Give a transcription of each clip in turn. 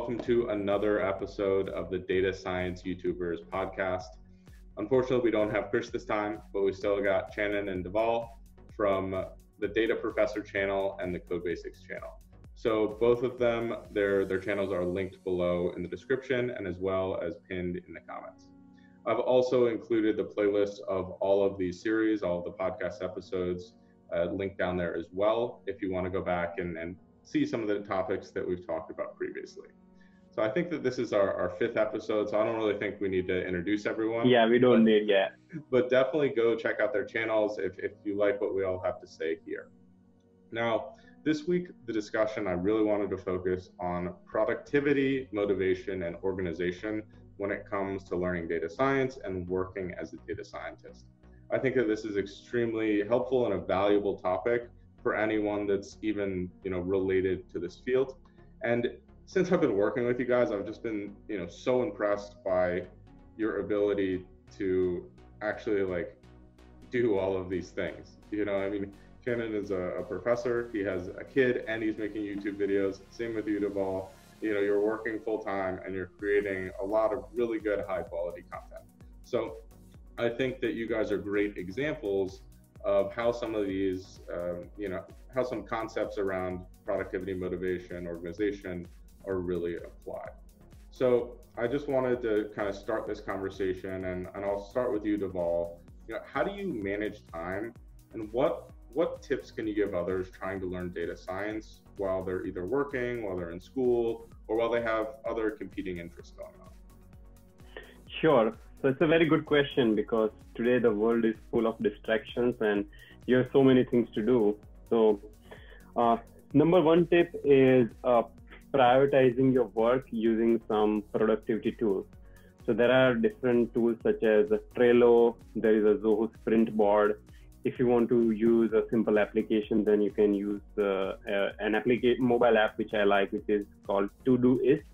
welcome to another episode of the Data Science YouTubers podcast. Unfortunately, we don't have Chris this time, but we still got Chanin and Dhaval from the Data Professor channel and the Code Basics channel. So both of them, their their channels are linked below in the description and as well as pinned in the comments. I've also included the playlist of all of these series, all of the podcast episodes, uh, linked down there as well if you want to go back and, and see some of the topics that we've talked about previously. So I think that this is our, our fifth episode, so I don't really think we need to introduce everyone. Yeah, we don't but, need, yeah. But definitely go check out their channels if, if you like what we all have to say here. Now, this week, the discussion, I really wanted to focus on productivity, motivation, and organization when it comes to learning data science and working as a data scientist. I think that this is extremely helpful and a valuable topic for anyone that's even you know related to this field. And since I've been working with you guys, I've just been you know so impressed by your ability to actually like do all of these things. You know, I mean, Chanin is a, a professor. He has a kid, and he's making YouTube videos. Same with you, Dhaval. You know, you're working full time, and you're creating a lot of really good, high quality content. So I think that you guys are great examples of how some of these, um, you know, how some concepts around productivity, motivation, organization are really applied. So I just wanted to kind of start this conversation, and, and I'll start with you, Dhaval. You know, how do you manage time, and what what tips can you give others trying to learn data science while they're either working, while they're in school, or while they have other competing interests going on? Sure. So it's a very good question because today the world is full of distractions and you have so many things to do. So, uh, number one tip is uh, prioritizing your work using some productivity tools. So there are different tools such as a Trello, there is a Zoho Sprint board. If you want to use a simple application, then you can use uh, uh an application mobile app which I like, which is called Todoist.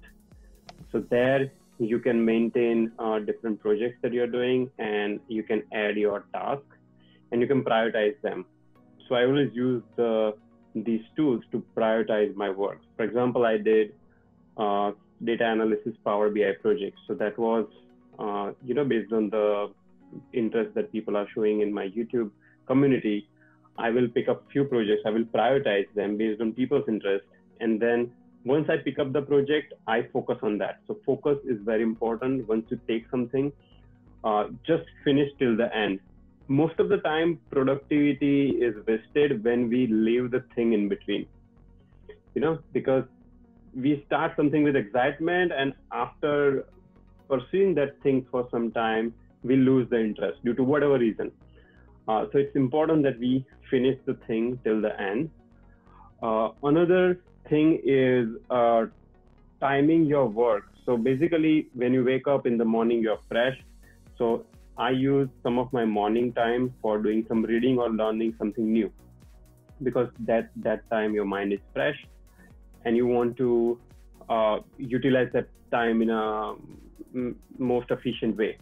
So there you can maintain uh, different projects that you're doing and you can add your tasks and you can prioritize them so i always use the, these tools to prioritize my work for example i did uh, data analysis power bi project so that was uh, you know based on the interest that people are showing in my youtube community i will pick up few projects i will prioritize them based on people's interest and then once I pick up the project, I focus on that. So focus is very important. Once you take something, uh, just finish till the end. Most of the time, productivity is wasted when we leave the thing in between. You know, because we start something with excitement, and after pursuing that thing for some time, we lose the interest due to whatever reason. Uh, so it's important that we finish the thing till the end. Uh, another thing is uh, timing your work. So basically, when you wake up in the morning, you're fresh. So I use some of my morning time for doing some reading or learning something new, because that that time your mind is fresh, and you want to uh, utilize that time in a most efficient way.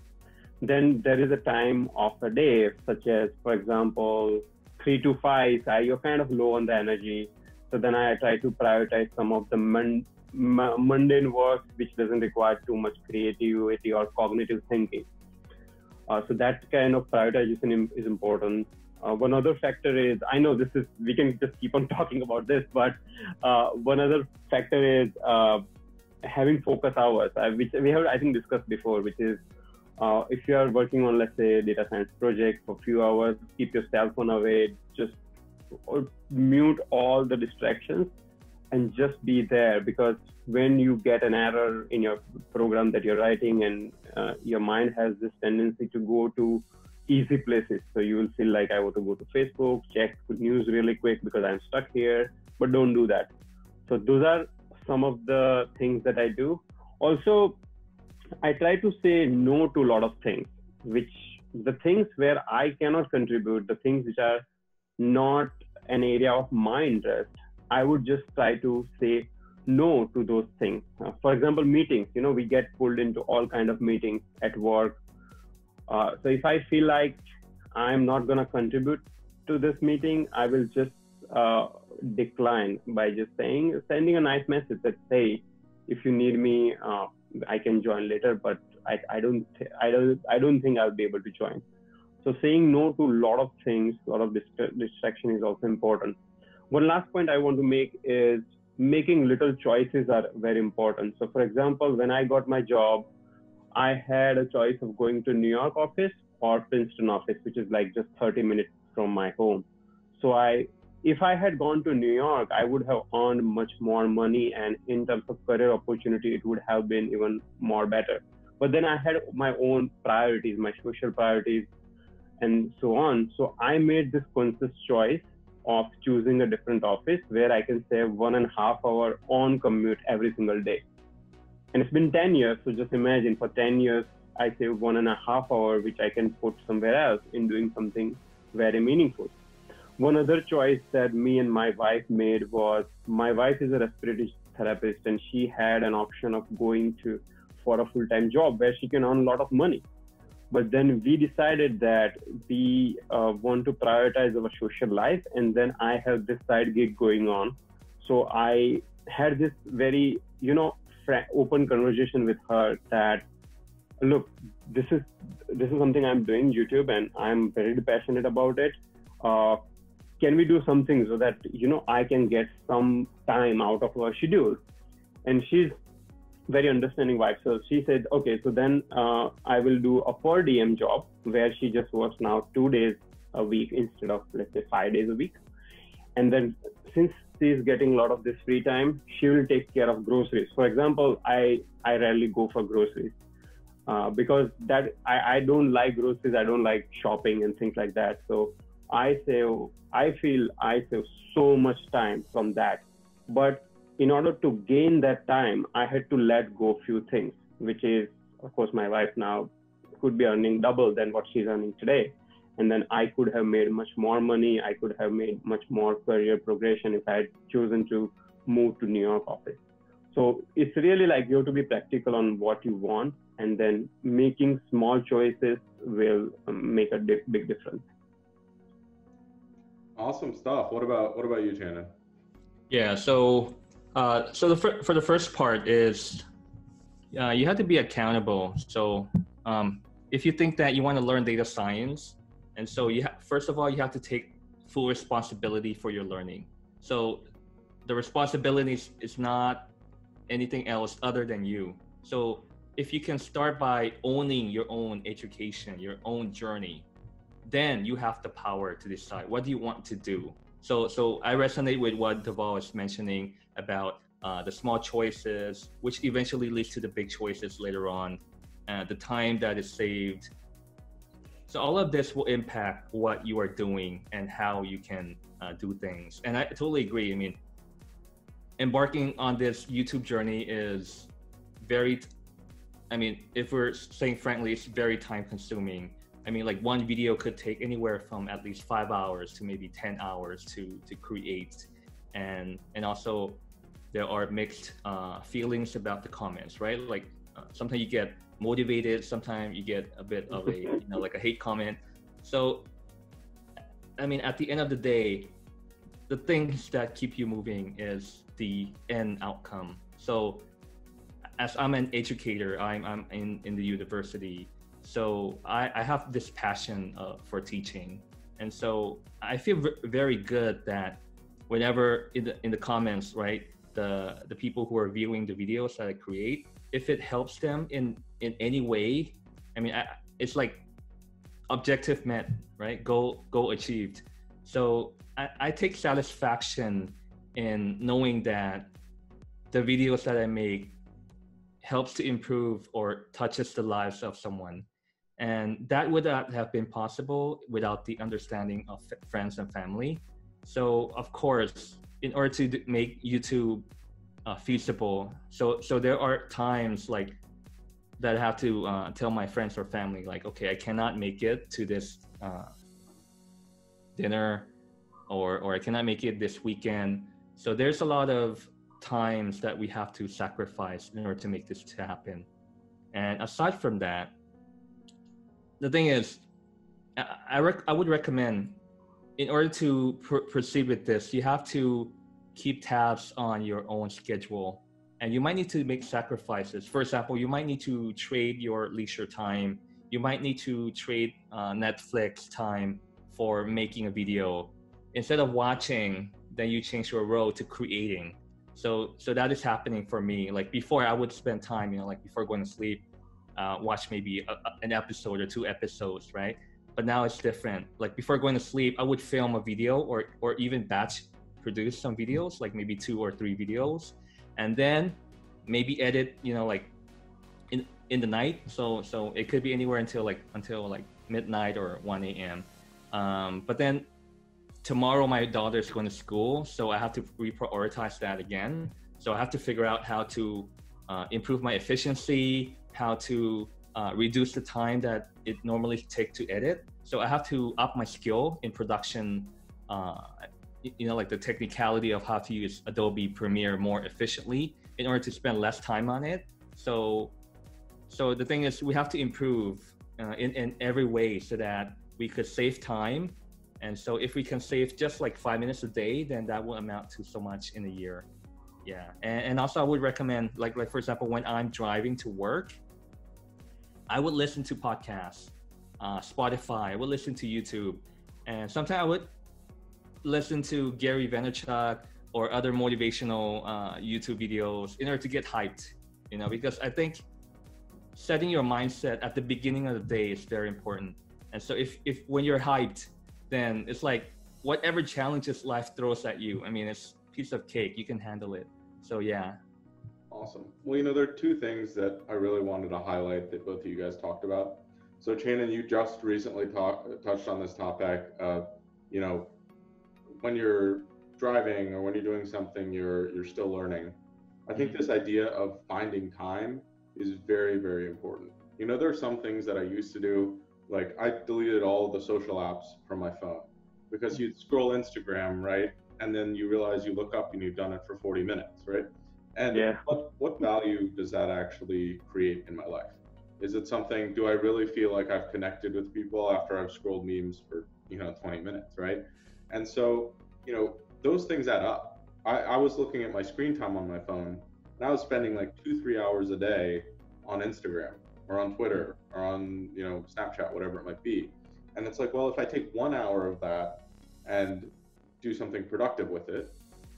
Then there is a time of the day, such as, for example, three to five. So you're kind of low on the energy so then I try to prioritize some of the mundane work which doesn't require too much creativity or cognitive thinking. Uh, so that kind of prioritization is important. Uh, one other factor is I know this is we can just keep on talking about this, but uh, one other factor is uh, having focus hours, uh, which we have I think discussed before, which is uh, if you are working on let's say data science project for a few hours, keep your cell phone away, just mute all the distractions and just be there because when you get an error in your program that you're writing and uh, your mind has this tendency to go to easy places so you will feel like i want to go to facebook check news really quick because i'm stuck here but don't do that. So those are some of the things that i do. Also i try to say no to a lot of things which the things where i cannot contribute the things which are not an area of my interest, I would just try to say no to those things. Uh, for example, meetings. You know, we get pulled into all kind of meetings at work. Uh, so if I feel like I'm not gonna contribute to this meeting, I will just uh, decline by just saying, sending a nice message that hey, if you need me, uh, I can join later, but I, I don't th- I don't I don't think I'll be able to join. So saying no to a lot of things, a lot of dist- distraction is also important. One last point I want to make is making little choices are very important. So for example, when I got my job, I had a choice of going to New York office or Princeton office, which is like just 30 minutes from my home. So I if I had gone to New York, I would have earned much more money, and in terms of career opportunity, it would have been even more better. But then I had my own priorities, my social priorities, and so on. So I made this conscious choice of choosing a different office where I can save one and a half hour on commute every single day. And it's been 10 years, so just imagine for 10 years, I save one and a half hour, which I can put somewhere else in doing something very meaningful. One other choice that me and my wife made was my wife is a respiratory therapist and she had an option of going to for a full-time job where she can earn a lot of money. But then we decided that we uh, want to prioritize our social life, and then I have this side gig going on. So I had this very, you know, open conversation with her that, look, this is this is something I'm doing YouTube, and I'm very passionate about it. Uh, can we do something so that you know I can get some time out of our schedule? And she's very understanding wife. So she said, okay, so then uh, I will do a per diem job where she just works now two days a week instead of let's say five days a week. And then since she's getting a lot of this free time, she will take care of groceries. For example, I I rarely go for groceries. Uh, because that I, I don't like groceries, I don't like shopping and things like that. So I save, I feel I save so much time from that. But in order to gain that time, I had to let go a few things, which is, of course, my wife now could be earning double than what she's earning today. And then I could have made much more money. I could have made much more career progression if I had chosen to move to New York office. So it's really like you have to be practical on what you want, and then making small choices will um, make a big difference. Awesome stuff. What about what about you, Chanin? Yeah. So uh, so the for the first part is uh, you have to be accountable. So um, if you think that you want to learn data science, and so you ha- first of all you have to take full responsibility for your learning. So the responsibility is, is not anything else other than you. So if you can start by owning your own education, your own journey, then you have the power to decide what do you want to do. So so I resonate with what Dhaval is mentioning about uh, the small choices, which eventually leads to the big choices later on, uh, the time that is saved. So all of this will impact what you are doing and how you can uh, do things. And I totally agree. I mean, embarking on this YouTube journey is very, I mean, if we're saying frankly, it's very time consuming. I mean, like one video could take anywhere from at least five hours to maybe 10 hours to, to create. And, and also there are mixed uh, feelings about the comments, right? Like uh, sometimes you get motivated, sometimes you get a bit of a, you know, like a hate comment. So, I mean, at the end of the day, the things that keep you moving is the end outcome. So, as I'm an educator, I'm, I'm in, in the university. So I, I have this passion uh, for teaching. And so I feel very good that whenever in the, in the comments, right, the the people who are viewing the videos that I create, if it helps them in in any way, I mean, I, it's like objective met, right? Goal goal achieved. So I, I take satisfaction in knowing that the videos that I make helps to improve or touches the lives of someone. And that would not have been possible without the understanding of friends and family. So, of course, in order to make YouTube uh, feasible. So so there are times like that I have to uh, tell my friends or family like, okay, I cannot make it to this uh, dinner, or or I cannot make it this weekend. So there's a lot of times that we have to sacrifice in order to make this to happen. And aside from that, the thing is, I, I, rec- I would recommend in order to pr- proceed with this, you have to keep tabs on your own schedule. and you might need to make sacrifices. For example, you might need to trade your leisure time. You might need to trade uh, Netflix time for making a video. Instead of watching, then you change your role to creating. So so that is happening for me. Like before, I would spend time, you know, like before going to sleep, uh, watch maybe a, a, an episode or two episodes, right? But now it's different. Like before going to sleep, I would film a video or or even batch produce some videos, like maybe two or three videos, and then maybe edit, you know, like in in the night. So so it could be anywhere until like until like midnight or 1 a.m. Um, but then tomorrow my daughter's going to school, so I have to reprioritize that again. So I have to figure out how to uh, improve my efficiency, how to uh, reduce the time that it normally take to edit. So I have to up my skill in production. Uh, you know, like the technicality of how to use Adobe Premiere more efficiently in order to spend less time on it. So, so the thing is, we have to improve uh, in in every way so that we could save time and so if we can save just like five minutes a day, then that will amount to so much in a year. Yeah. And, and also I would recommend like like for example, when I'm driving to work, I would listen to podcasts, uh, Spotify, I would listen to YouTube. And sometimes I would listen to Gary Vaynerchuk or other motivational uh, YouTube videos in order to get hyped, you know, because I think setting your mindset at the beginning of the day is very important. And so if, if when you're hyped, then it's like whatever challenges life throws at you. I mean, it's piece of cake. You can handle it. So yeah. Awesome. Well, you know, there are two things that I really wanted to highlight that both of you guys talked about. So, Chanin, you just recently talk, touched on this topic of, you know, when you're driving or when you're doing something, you're you're still learning. I think mm-hmm. this idea of finding time is very, very important. You know, there are some things that I used to do like I deleted all the social apps from my phone because you scroll Instagram, right? And then you realize you look up and you've done it for 40 minutes, right? And yeah. what, what value does that actually create in my life? Is it something, do I really feel like I've connected with people after I've scrolled memes for, you know, 20 minutes, right? And so, you know, those things add up. I, I was looking at my screen time on my phone and I was spending like two, three hours a day on Instagram or on Twitter or on you know Snapchat, whatever it might be. And it's like, well, if I take one hour of that and do something productive with it,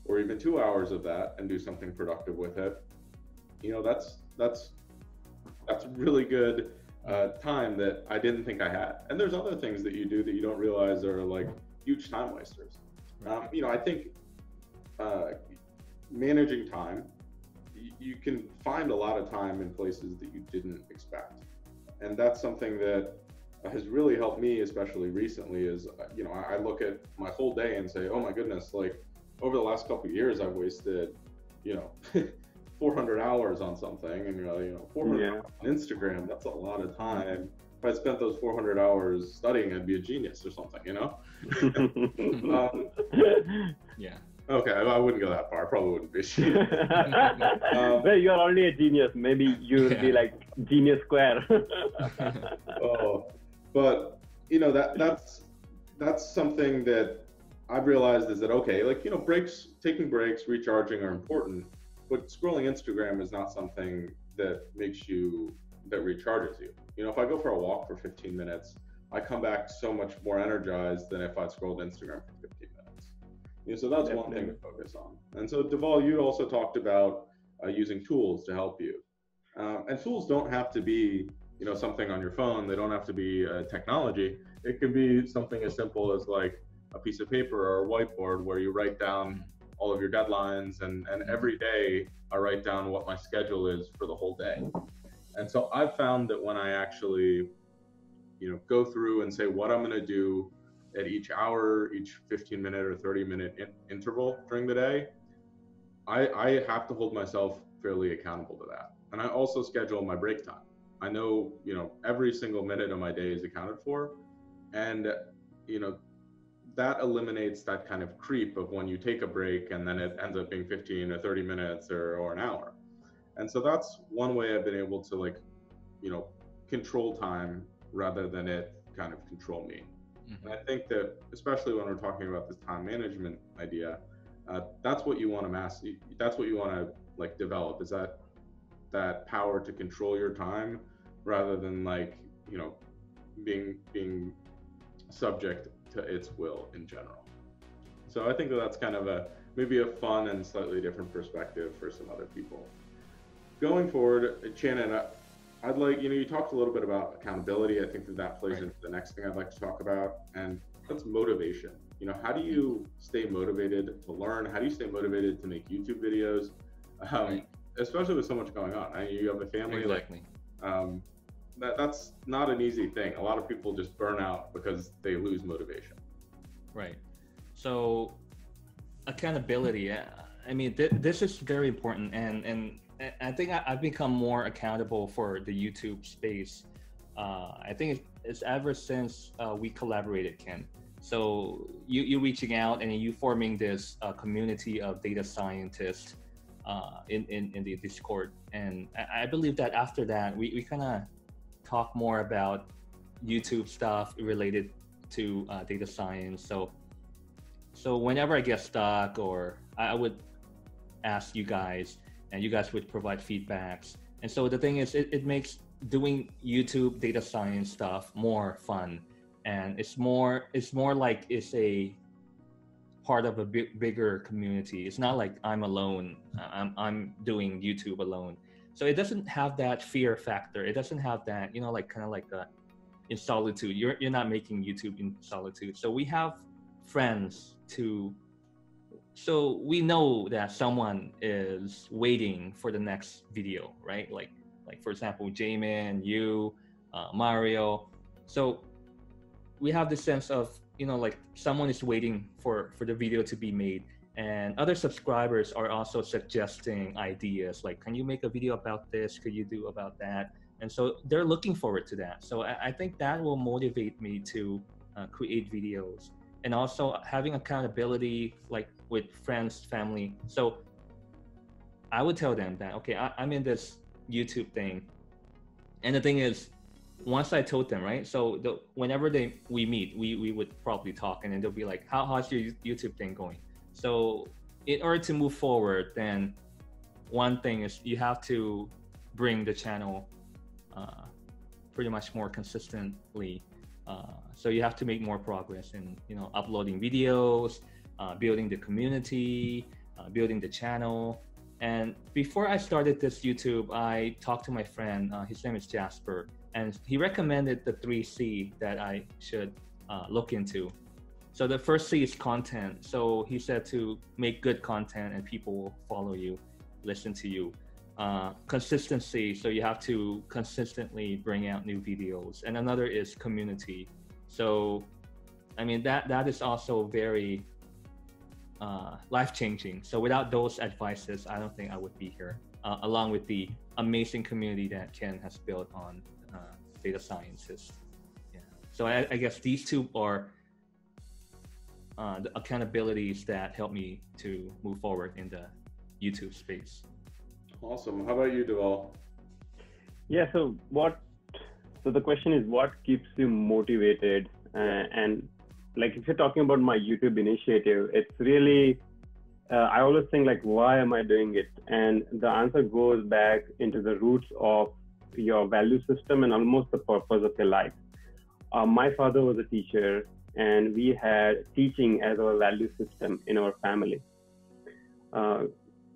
or even two hours of that and do something productive with it, you know, that's that's that's really good uh, time that I didn't think I had. And there's other things that you do that you don't realize are like huge time wasters. Um, you know, I think uh, managing time you can find a lot of time in places that you didn't expect. And that's something that has really helped me, especially recently, is, you know, I look at my whole day and say, oh my goodness, like over the last couple years, I've wasted, you know, 400 hours on something. And you're like, you know, 400 yeah. on Instagram, that's a lot of time. If I spent those 400 hours studying, I'd be a genius or something, you know? um, yeah. Okay, I wouldn't go that far. I probably wouldn't be. um, well, you're only a genius. Maybe you'd yeah. be like genius square. oh, but you know that that's that's something that I've realized is that okay, like you know, breaks, taking breaks, recharging are important, but scrolling Instagram is not something that makes you that recharges you. You know, if I go for a walk for 15 minutes, I come back so much more energized than if I scrolled Instagram for 15 minutes. Yeah, so that's Definitely. one thing to focus on. And so, Dhaval, you also talked about uh, using tools to help you. Um, and tools don't have to be, you know, something on your phone. They don't have to be uh, technology. It can be something as simple as like a piece of paper or a whiteboard where you write down all of your deadlines. And, and every day I write down what my schedule is for the whole day. And so I've found that when I actually, you know, go through and say what I'm going to do at each hour, each 15 minute or 30 minute in- interval during the day, I, I have to hold myself fairly accountable to that. And I also schedule my break time. I know, you know, every single minute of my day is accounted for. And, you know, that eliminates that kind of creep of when you take a break and then it ends up being 15 or 30 minutes or, or an hour. And so that's one way I've been able to like, you know, control time rather than it kind of control me. Mm-hmm. And I think that, especially when we're talking about this time management idea, uh, that's what you want to master. That's what you want to like develop? Is that that power to control your time rather than like you know being being subject to its will in general. So I think that that's kind of a maybe a fun and slightly different perspective for some other people. Going forward, Chanin, I'd like you know you talked a little bit about accountability. I think that that plays right. into the next thing I'd like to talk about, and that's motivation. You know, how do you stay motivated to learn? How do you stay motivated to make YouTube videos? Um, right. Especially with so much going on. I mean, you have a family. Exactly. Like, um, that, that's not an easy thing. A lot of people just burn out because they lose motivation. Right. So accountability. I mean, th- this is very important, and and I think I, have become more accountable for the YouTube space. Uh, I think it's, ever since uh, we collaborated, Ken. So you you reaching out and you forming this uh, community of data scientists uh, in, in in the Discord, and I, I believe that after that we, we kind of talk more about YouTube stuff related to uh, data science. So, so whenever I get stuck, or I would ask you guys, and you guys would provide feedbacks. And so the thing is, it, it makes doing YouTube data science stuff more fun, and it's more it's more like it's a part of a big, bigger community. It's not like I'm alone. I'm I'm doing YouTube alone so it doesn't have that fear factor. It doesn't have that you know like kind of like a, in solitude. You're you're not making youtube in solitude. So we have friends to so we know that someone is waiting for the next video right? Like like for example Jamin, you uh, mario. So we have the sense of you know like someone is waiting for for the video to be made and other subscribers are also suggesting ideas like can you make a video about this could you do about that and so they're looking forward to that so i, I think that will motivate me to uh, create videos and also having accountability like with friends family so i would tell them that okay I, i'm in this youtube thing and the thing is once I told them, right? So the, whenever they we meet, we we would probably talk, and then they'll be like, "How how's your YouTube thing going?" So in order to move forward, then one thing is you have to bring the channel uh, pretty much more consistently. Uh, so you have to make more progress in you know uploading videos, uh, building the community, uh, building the channel. And before I started this YouTube, I talked to my friend. Uh, his name is Jasper, and he recommended the three C that I should uh, look into. So the first C is content. So he said to make good content and people will follow you, listen to you. Uh, consistency. So you have to consistently bring out new videos. And another is community. So, I mean that that is also very uh, life changing. So without those advices, I don't think I would be here. Uh, along with the amazing community that Ken has built on uh, data sciences. Yeah. So I, I guess these two are uh, the accountabilities that help me to move forward in the YouTube space. Awesome. How about you, Dhaval? Yeah. So what? So the question is, what keeps you motivated? Uh, and like, if you're talking about my YouTube initiative, it's really uh, I always think like, why am I doing it? And the answer goes back into the roots of your value system and almost the purpose of your life. Uh, my father was a teacher and we had teaching as our value system in our family. Uh,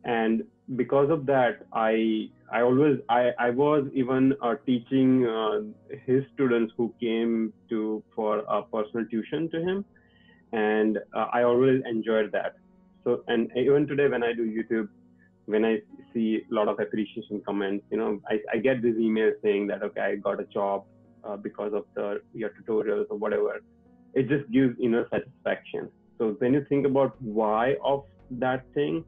and because of that, I I always I, I was even uh, teaching uh, his students who came to for a personal tuition to him, and uh, I always enjoyed that. So and even today when I do YouTube, when I see a lot of appreciation comments, you know, I, I get this email saying that okay I got a job uh, because of the your tutorials or whatever it just gives inner satisfaction. So when you think about why of that thing,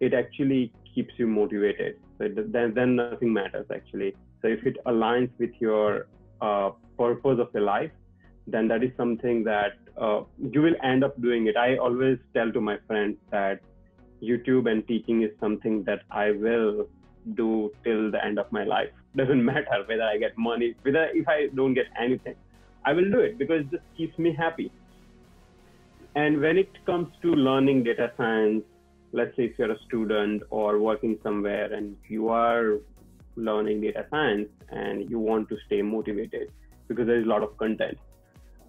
it actually keeps you motivated. So then, then nothing matters actually. So if it aligns with your uh, purpose of your life, then that is something that uh, you will end up doing it. I always tell to my friends that YouTube and teaching is something that I will do till the end of my life. Doesn't matter whether I get money, whether if I don't get anything. I will do it because it just keeps me happy. And when it comes to learning data science, let's say if you're a student or working somewhere and you are learning data science and you want to stay motivated because there's a lot of content.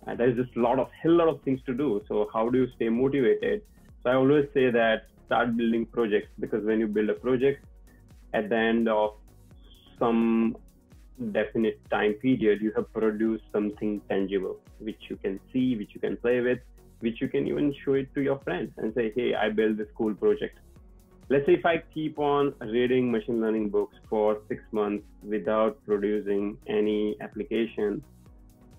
And there's just a lot of hell lot of things to do. So how do you stay motivated? So i always say that start building projects because when you build a project at the end of some definite time period you have produced something tangible which you can see which you can play with which you can even show it to your friends and say hey i built this cool project. Let's say if i keep on reading machine learning books for six months without producing any application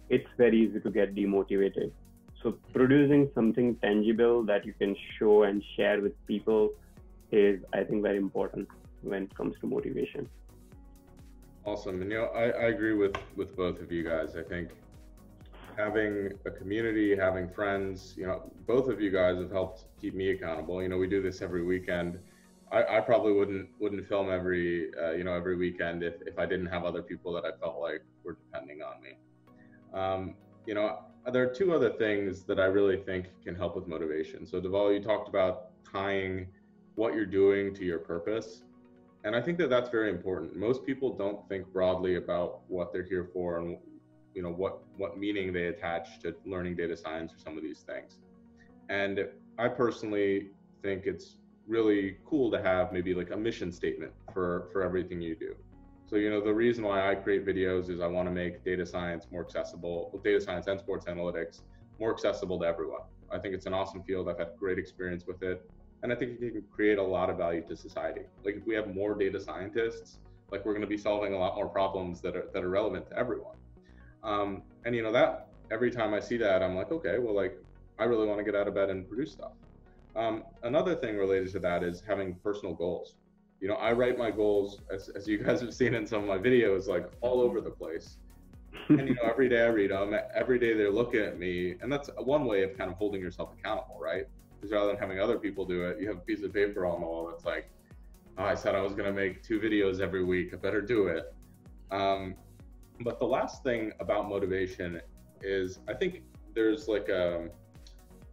it's very easy to get demotivated. So producing something tangible that you can show and share with people is i think very important when it comes to motivation awesome and you know i, I agree with with both of you guys i think having a community, having friends, you know, both of you guys have helped keep me accountable. You know, we do this every weekend. I, I probably wouldn't wouldn't film every uh, you know every weekend if, if I didn't have other people that I felt like were depending on me. Um, you know, there are two other things that I really think can help with motivation. So Dhaval, you talked about tying what you're doing to your purpose. And I think that that's very important. Most people don't think broadly about what they're here for and you know what what meaning they attach to learning data science or some of these things. And i personally think it's really cool to have maybe like a mission statement for for everything you do. So you know the reason why i create videos is i want to make data science more accessible data science and sports analytics more accessible to everyone. I think it's an awesome field. I've had great experience with it and i think it can create a lot of value to society like if we have more data scientists like we're going to be solving a lot more problems that are that are relevant to everyone um, and you know that every time I see that, I'm like, okay, well, like I really want to get out of bed and produce stuff. Um, another thing related to that is having personal goals. You know, I write my goals as, as you guys have seen in some of my videos, like all over the place. and you know, every day I read them. Every day they're looking at me, and that's one way of kind of holding yourself accountable, right? Because rather than having other people do it, you have a piece of paper on the wall that's like, oh, I said I was going to make two videos every week. I better do it. Um, but the last thing about motivation is I think there's like a,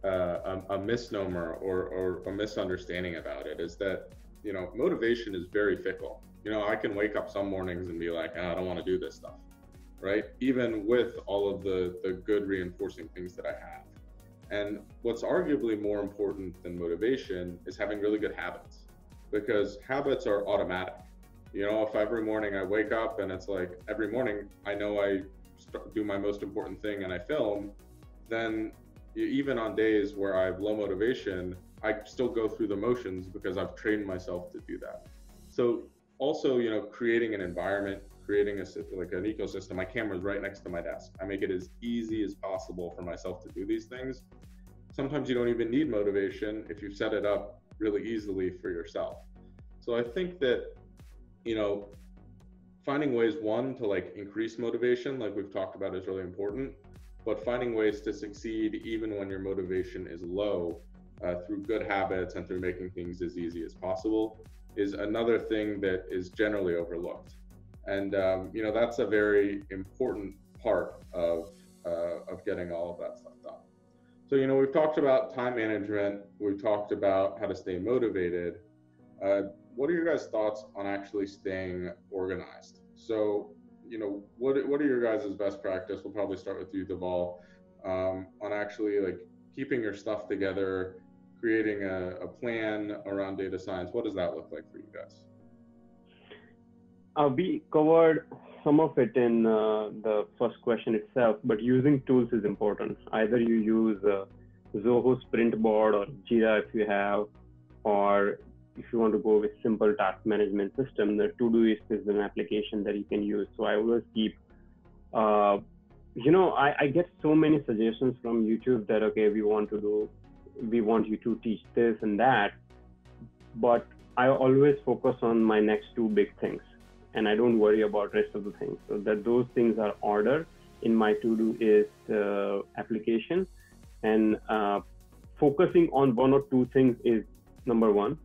a, a misnomer or, or a misunderstanding about it is that, you know, motivation is very fickle. You know, I can wake up some mornings and be like, oh, I don't want to do this stuff, right? Even with all of the, the good reinforcing things that I have. And what's arguably more important than motivation is having really good habits because habits are automatic you know, if every morning I wake up and it's like every morning I know I do my most important thing and I film, then even on days where I have low motivation, I still go through the motions because I've trained myself to do that. So also, you know, creating an environment, creating a like an ecosystem. My camera's right next to my desk. I make it as easy as possible for myself to do these things. Sometimes you don't even need motivation if you set it up really easily for yourself. So I think that you know, finding ways one to like increase motivation, like we've talked about, is really important. But finding ways to succeed even when your motivation is low uh, through good habits and through making things as easy as possible is another thing that is generally overlooked. And um, you know that's a very important part of uh, of getting all of that stuff done. So you know we've talked about time management, we've talked about how to stay motivated. Uh, what are your guys' thoughts on actually staying organized? So, you know, what what are your guys' best practice? We'll probably start with you, Dhaval, um, on actually like keeping your stuff together, creating a, a, plan around data science. What does that look like for you guys? Uh, we covered some of it in uh, the first question itself, but using tools is important. Either you use uh, Zoho Sprint Board or Jira if you have, or if you want to go with simple task management system, the Todoist is an application that you can use. So I always keep, uh, you know, I, I get so many suggestions from YouTube that okay, we want to do, we want you to teach this and that, but I always focus on my next two big things, and I don't worry about rest of the things. So that those things are ordered in my Todoist uh, application, and uh, focusing on one or two things is number one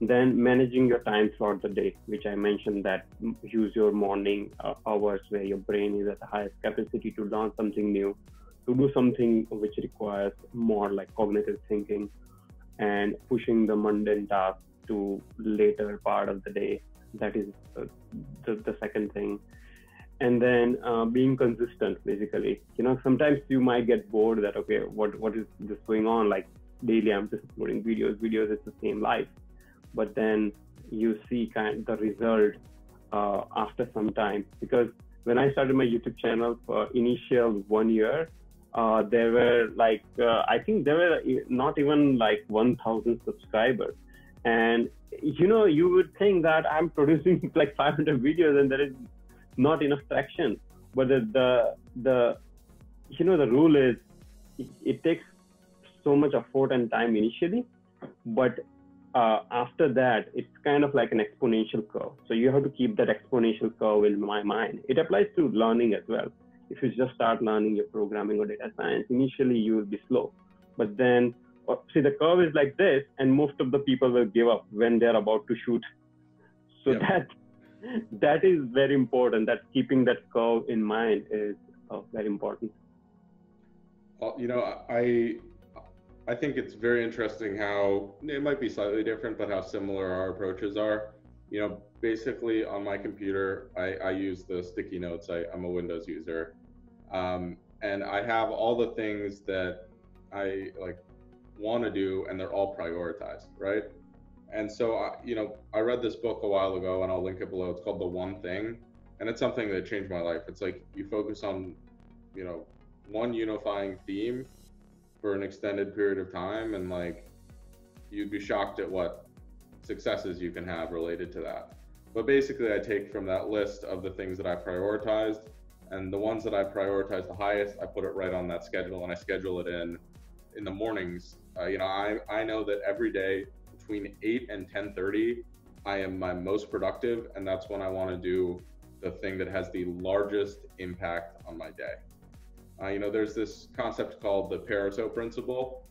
then managing your time throughout the day, which I mentioned that use your morning uh, hours where your brain is at the highest capacity to learn something new, to do something which requires more like cognitive thinking. and pushing the mundane tasks to later part of the day. That is uh, the, the second thing. And then uh, being consistent, basically. You know, sometimes you might get bored that okay, what what is this going on? Like daily, I'm just uploading videos. Videos, it's the same life. But then you see kind of the result uh, after some time because when I started my YouTube channel for initial one year, uh, there were like uh, I think there were not even like 1,000 subscribers, and you know you would think that I'm producing like 500 videos and there is not enough traction, but the the, the you know the rule is it, it takes so much effort and time initially, but uh, after that, it's kind of like an exponential curve. So you have to keep that exponential curve in my mind. It applies to learning as well. If you just start learning your programming or data science, initially you will be slow. But then, see, the curve is like this, and most of the people will give up when they're about to shoot. So yep. that that is very important. That keeping that curve in mind is uh, very important. Well, you know, I I think it's very interesting how it might be slightly different, but how similar our approaches are. You know, basically on my computer, I, I use the sticky notes. I, am a Windows user. Um, and I have all the things that I like want to do, and they're all prioritized, right? And so, I, you know, I read this book a while ago, and I'll link it below. It's called The One Thing, and it's something that changed my life. It's like you focus on, you know, one unifying theme for an extended period of time and like you'd be shocked at what successes you can have related to that. But basically, I take from that list of the things that I prioritized, and the ones that I prioritize the highest, I put it right on that schedule, and I schedule it in in the mornings. Uh, you know, I I know that every day between eight and ten thirty, I am my most productive, and that's when I want to do the thing that has the largest impact on my day. Uh, you know, there's this concept called the Pareto principle.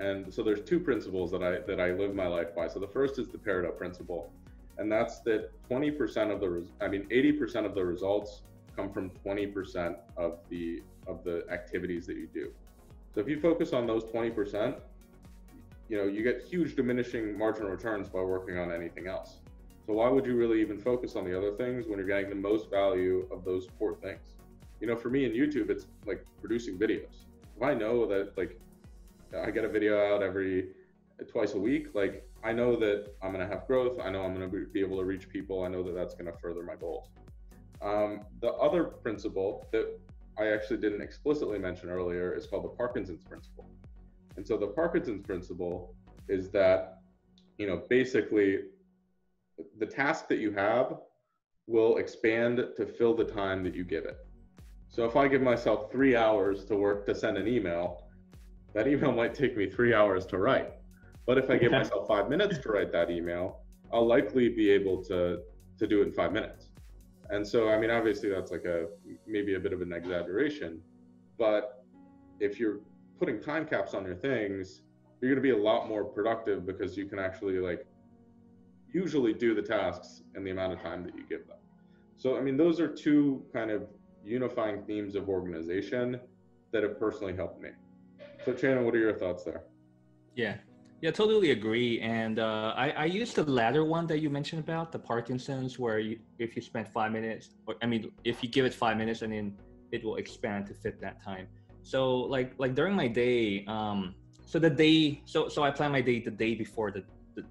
And so there's two principles that I that I live my life by. So the first is the Pareto principle, and that's that 20% of the res- I mean 80% of the results come from 20% of the of the activities that you do. So if you focus on those 20%, you know, you get huge diminishing marginal returns by working on anything else. So why would you really even focus on the other things when you're getting the most value of those four things? you know, for me in YouTube, it's like producing videos. If I know that like I get a video out every twice a week, like I know that I'm going to have growth. I know I'm going to be able to reach people. I know that that's going to further my goals. Um, the other principle that I actually didn't explicitly mention earlier is called the Parkinson's principle. And so the Parkinson's principle is that, you know, basically the task that you have will expand to fill the time that you give it. So if I give myself three hours to work to send an email, that email might take me three hours to write. But if I give myself five minutes to write that email, I'll likely be able to to do it in five minutes. And so, I mean, obviously that's like a maybe a bit of an exaggeration, but if you're putting time caps on your things, you're going to be a lot more productive because you can actually like usually do the tasks in the amount of time that you give them. So, I mean, those are two kind of unifying themes of organization that have personally helped me. So, Chanin, what are your thoughts there? Yeah, yeah, totally agree. And uh, I, I use the latter one that you mentioned about the Parkinson's, where you, if you spend five minutes, or I mean, if you give it five minutes, and then it will expand to fit that time. So, like, like during my day, um, so the day, so so I plan my day the day before the, the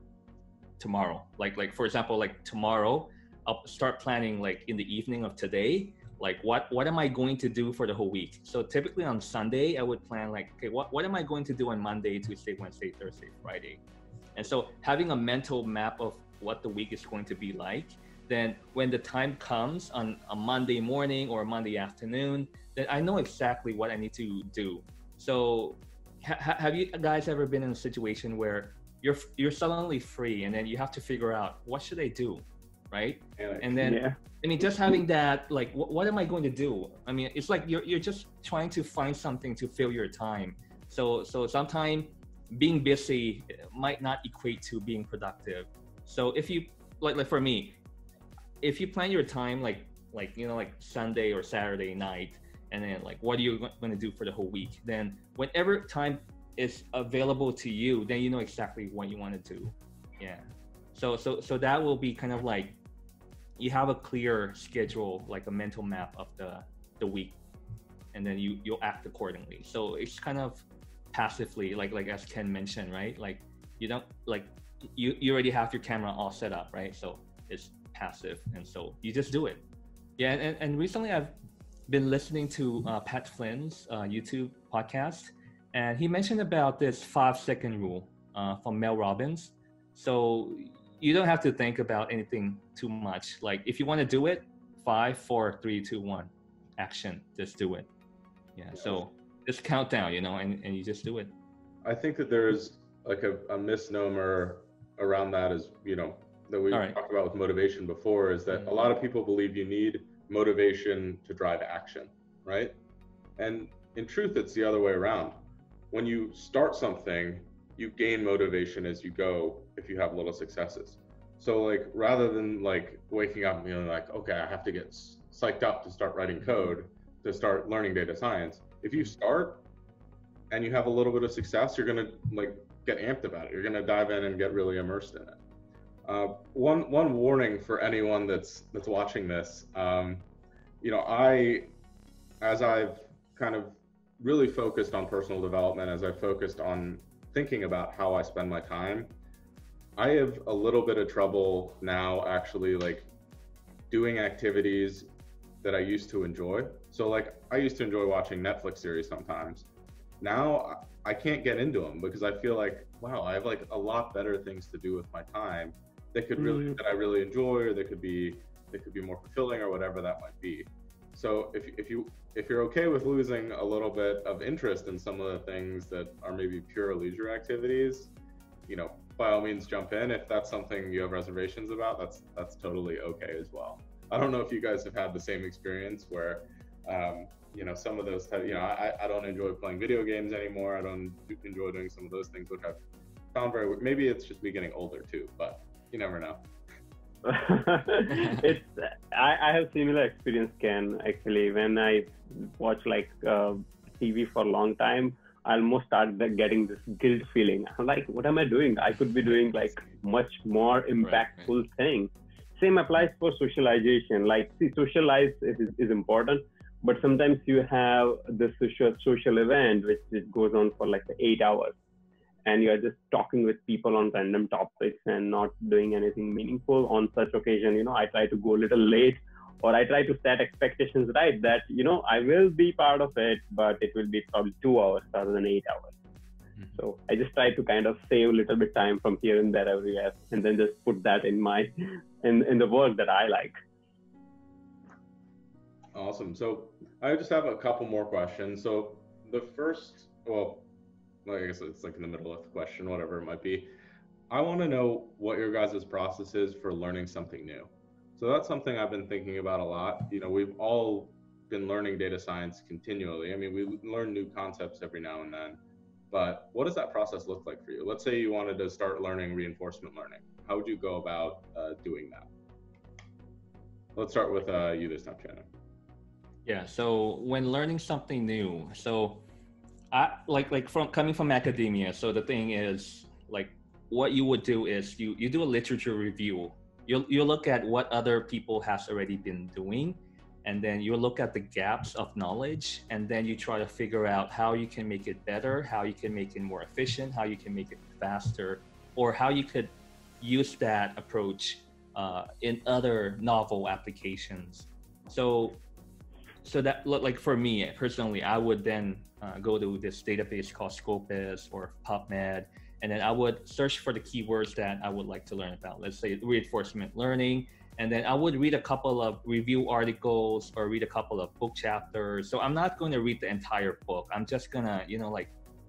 tomorrow. Like, like for example, like tomorrow, I'll start planning like in the evening of today like what what am i going to do for the whole week? So typically on sunday i would plan like okay what, what am i going to do on monday tuesday wednesday thursday friday? And so having a mental map of what the week is going to be like then when the time comes on a monday morning or a monday afternoon then i know exactly what i need to do. So ha- have you guys ever been in a situation where you're you're suddenly free and then you have to figure out what should i do right and then yeah. I mean, just having that, like, what, what am I going to do? I mean, it's like you're, you're just trying to find something to fill your time. So, so sometimes being busy might not equate to being productive. So if you, like, like for me, if you plan your time, like, like, you know, like Sunday or Saturday night, and then like, what are you going to do for the whole week? Then whenever time is available to you, then you know exactly what you want to do. Yeah. So so so that will be kind of like you have a clear schedule, like a mental map of the the week, and then you you'll act accordingly. So it's kind of passively, like like as Ken mentioned, right? Like you don't like you you already have your camera all set up, right? So it's passive, and so you just do it. Yeah, and, and recently I've been listening to uh, Pat Flynn's uh, YouTube podcast, and he mentioned about this five second rule uh, from Mel Robbins. So you don't have to think about anything too much. Like if you want to do it, five, four, three, two, one, action. Just do it. Yeah. So just count down, you know, and, and you just do it. I think that there's like a, a misnomer around that is, you know, that we right. talked about with motivation before is that mm-hmm. a lot of people believe you need motivation to drive action, right? And in truth, it's the other way around. When you start something, you gain motivation as you go if you have little successes. So like rather than like waking up and being like, okay, I have to get psyched up to start writing code, to start learning data science. If you start and you have a little bit of success, you're gonna like get amped about it. You're gonna dive in and get really immersed in it. Uh, one one warning for anyone that's that's watching this, um, you know, I as I've kind of really focused on personal development, as I've focused on thinking about how I spend my time, I have a little bit of trouble now actually like doing activities that I used to enjoy. So like I used to enjoy watching Netflix series sometimes. Now I can't get into them because I feel like wow, I have like a lot better things to do with my time that could really mm. that I really enjoy or that could be that could be more fulfilling or whatever that might be. So if if you if you're okay with losing a little bit of interest in some of the things that are maybe pure leisure activities, you know, by all means jump in. If that's something you have reservations about, that's that's totally okay as well. I don't know if you guys have had the same experience where, um, you know, some of those, you know, I, I don't enjoy playing video games anymore. I don't enjoy doing some of those things, which I've found very, maybe it's just me getting older too, but you never know. it's I, I have similar experience ken actually. When i watch like uh, tv for a long time i almost start getting this guilt feeling. I'm like what am i doing? I could be doing like much more impactful right, right. thing. Same applies for socialization. Like see social life is, is important but sometimes you have this social social event which, which goes on for like eight hours and you're just talking with people on random topics and not doing anything meaningful on such occasion you know i try to go a little late or i try to set expectations right that you know i will be part of it but it will be probably two hours rather than eight hours. Mm-hmm. so i just try to kind of save a little bit time from here and there everywhere and then just put that in my in in the work that i like. Awesome. So i just have a couple more questions. So the first well I guess it's like in the middle of the question, whatever it might be. I want to know what your guys' process is for learning something new. So that's something I've been thinking about a lot. You know, we've all been learning data science continually. I mean, we learn new concepts every now and then. But what does that process look like for you? Let's say you wanted to start learning reinforcement learning. How would you go about uh, doing that? Let's start with uh, you this time, Chanin. Yeah. So when learning something new, so I like like from coming from academia. So the thing is like what you would do is you you do a literature review. You you look at what other people has already been doing, and then you look at the gaps of knowledge, and then you try to figure out how you can make it better, how you can make it more efficient, how you can make it faster, or how you could use that approach uh, in other novel applications. So so that like for me personally, I would then uh, go to this database called Scopus or PubMed, and then I would search for the keywords that I would like to learn about. Let's say reinforcement learning, and then I would read a couple of review articles or read a couple of book chapters. So I'm not going to read the entire book. I'm just gonna, you know, like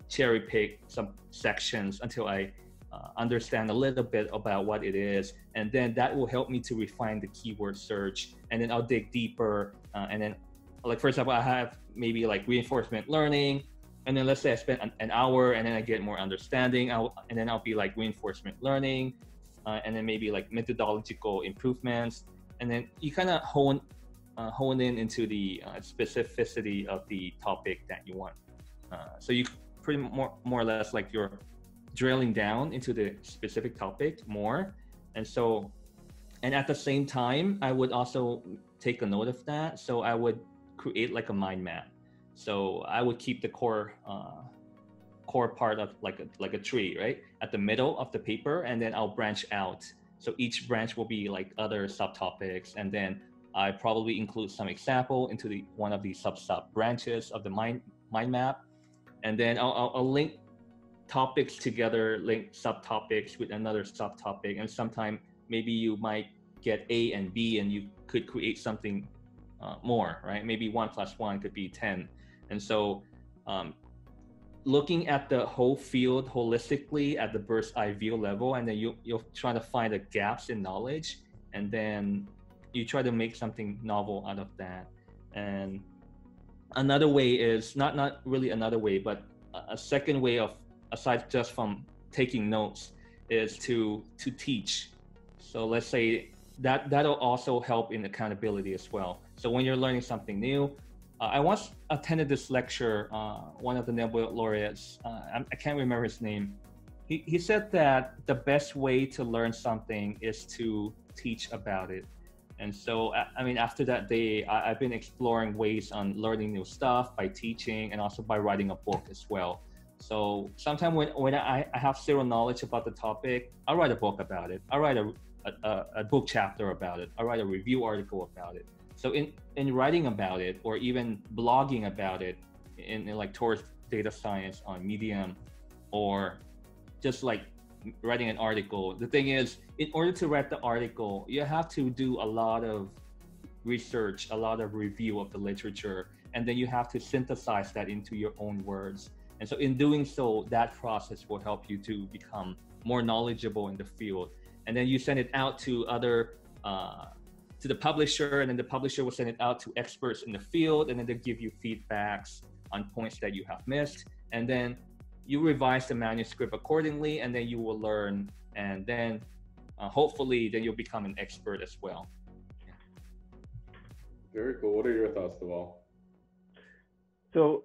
cherry pick some sections until I uh, understand a little bit about what it is, and then that will help me to refine the keyword search. And then I'll dig deeper, uh, and then like for example, I have maybe like reinforcement learning, and then let's say I spend an, an hour and then I get more understanding, I'll, and then I'll be like reinforcement learning, uh, and then maybe like methodological improvements, and then you kind of hone uh, hone in into the uh, specificity of the topic that you want. Uh, so you pretty more more or less like you're drilling down into the specific topic more, and so, and at the same time, I would also take a note of that. So I would create like a mind map. So I would keep the core uh, core part of like a, like a tree, right, at the middle of the paper, and then I'll branch out. So each branch will be like other subtopics, and then I probably include some example into the one of the sub sub branches of the mind mind map, and then I'll, I'll, I'll link topics together, link subtopics with another subtopic, and sometime maybe you might get A and B, and you could create something uh, more, right? Maybe one plus one could be ten, and so um, looking at the whole field holistically at the bird's eye view level, and then you you'll try to find the gaps in knowledge, and then you try to make something novel out of that. And another way is not not really another way, but a second way of aside just from taking notes is to to teach. So let's say that that'll also help in accountability as well. So when you're learning something new, uh, I once attended this lecture. Uh, one of the Nobel laureates, uh, I can't remember his name. He, he said that the best way to learn something is to teach about it. And so, I mean, after that day, I, have been exploring ways on learning new stuff by teaching and also by writing a book as well. So sometimes when, when I, I have zero knowledge about the topic, I'll write a book about it. I'll write a, a, a book chapter about it. I'll write a review article about it. So in, in writing about it or even blogging about it in, in like towards data science on Medium or just like writing an article, the thing is, in order to write the article, you have to do a lot of research, a lot of review of the literature, and then you have to synthesize that into your own words. And so, in doing so, that process will help you to become more knowledgeable in the field. And then you send it out to other uh, to the publisher, and then the publisher will send it out to experts in the field, and then they give you feedbacks on points that you have missed, and then you revise the manuscript accordingly, and then you will learn, and then uh, hopefully, then you'll become an expert as well. Very cool. What are your thoughts, Dhaval? So,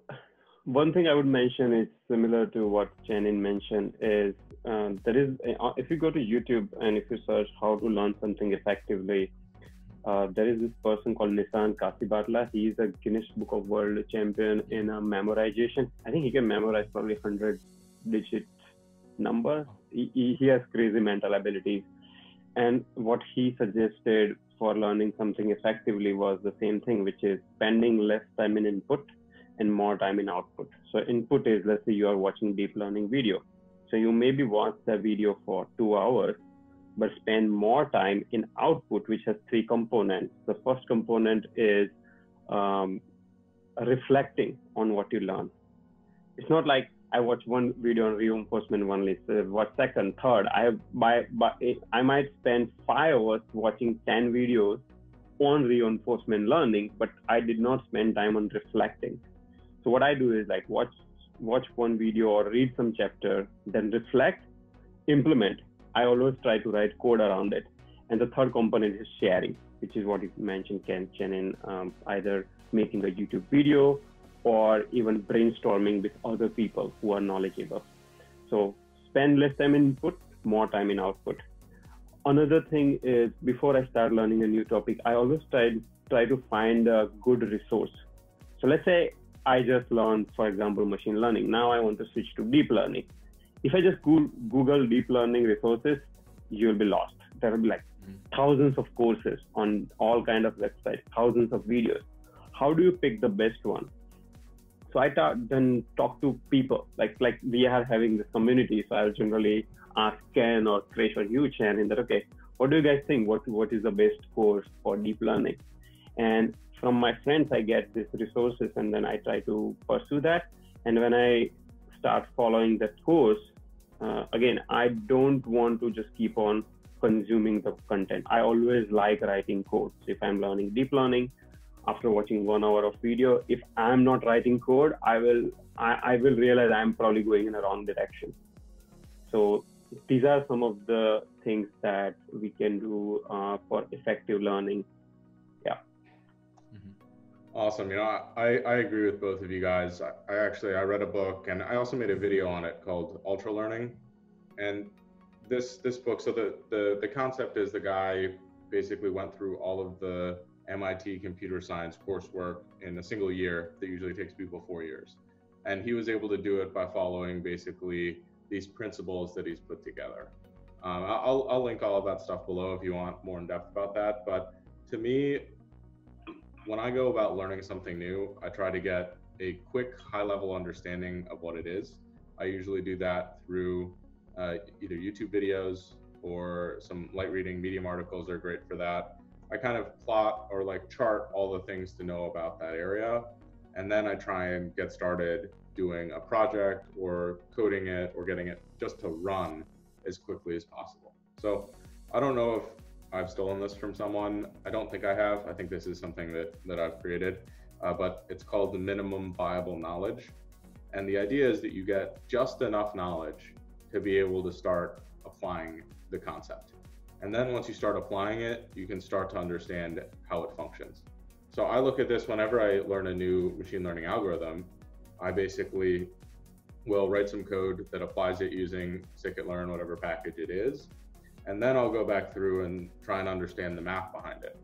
one thing I would mention is similar to what Chanin mentioned is uh, there is uh, if you go to YouTube and if you search how to learn something effectively, uh, there is this person called Nishant Kasibhatla. is a Guinness Book of World Champion in uh, memorization. I think he can memorize probably 100 digit number. He, he has crazy mental abilities. And what he suggested for learning something effectively was the same thing, which is spending less time in input and more time in output. So input is, let's say you are watching deep learning video. So you maybe watch the video for two hours but spend more time in output, which has three components. The first component is um, reflecting on what you learn. It's not like I watch one video on reinforcement only. So what second, third? I by, by I might spend five hours watching ten videos on reinforcement learning, but I did not spend time on reflecting. So what I do is like watch watch one video or read some chapter, then reflect, implement, I always try to write code around it. And the third component is sharing, which is what you mentioned, Ken Chanin, um, either making a YouTube video or even brainstorming with other people who are knowledgeable. So spend less time in input, more time in output. Another thing is before I start learning a new topic, I always try try to find a good resource. So let's say I just learned, for example, machine learning. Now I want to switch to deep learning if I just Google deep learning resources, you'll be lost. There will be like mm-hmm. thousands of courses on all kind of websites, thousands of videos. How do you pick the best one? So I ta- then talk to people like like we are having this community. So I'll generally ask Ken or Krish or you, Chanin that okay, what do you guys think? What what is the best course for deep learning? And from my friends, I get these resources, and then I try to pursue that. And when I start following that course, uh, again, I don't want to just keep on consuming the content. I always like writing code. If I'm learning deep learning, after watching one hour of video, if I'm not writing code, I will I, I will realize I'm probably going in a wrong direction. So these are some of the things that we can do uh, for effective learning. Awesome. You know, I, I agree with both of you guys. I, I actually I read a book and I also made a video on it called Ultra Learning. And this this book, so the the, the concept is the guy basically went through all of the MIT computer science coursework in a single year that usually takes people four years. And he was able to do it by following basically these principles that he's put together. Um, I'll, I'll link all of that stuff below if you want more in depth about that. But to me, when I go about learning something new, I try to get a quick high level understanding of what it is. I usually do that through uh, either YouTube videos or some light reading. Medium articles are great for that. I kind of plot or like chart all the things to know about that area. And then I try and get started doing a project or coding it or getting it just to run as quickly as possible. So I don't know if I've stolen this from someone. I don't think I have. I think this is something that, that I've created, uh, but it's called the minimum viable knowledge. And the idea is that you get just enough knowledge to be able to start applying the concept. And then once you start applying it, you can start to understand how it functions. So I look at this whenever I learn a new machine learning algorithm, I basically will write some code that applies it using scikit-learn, whatever package it is and then I'll go back through and try and understand the math behind it.